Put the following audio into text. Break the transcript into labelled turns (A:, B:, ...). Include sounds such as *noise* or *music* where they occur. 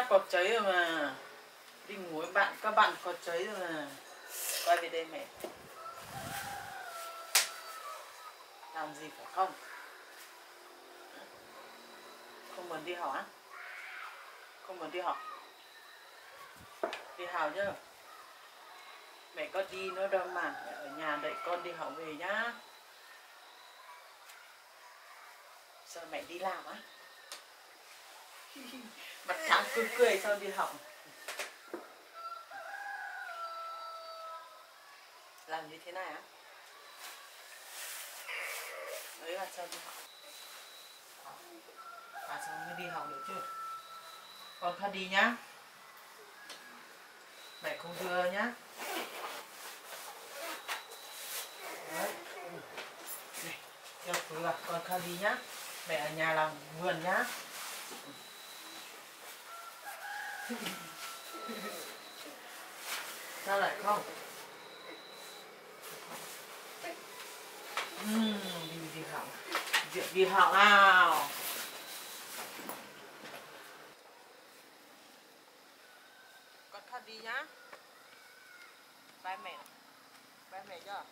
A: Chắc có cháy rồi mà. Đi ngủ với bạn, các bạn có cháy rồi mà. Quay về đây mẹ. Làm gì phải không? Không muốn đi học á? Không muốn đi học? Đi học chứ? Mẹ có đi nó đâu mà. Mẹ ở nhà đợi con đi học về nhá. Sao mẹ đi làm á? *laughs* Mặt trắng cười cười sao đi học? Làm như thế này á? Đấy là sao đi học? À sao mới đi học được chứ? Con khá đi nhá. Mẹ không đưa nhá. Đấy. Này, cho túi vào, con khá đi nhá. Mẹ ở nhà làm vườn nhá. Sao lại không? Ừm, đi đi học. Việc đi học nào. Con thật đi nhá. Bye mẹ. Bye mẹ chưa?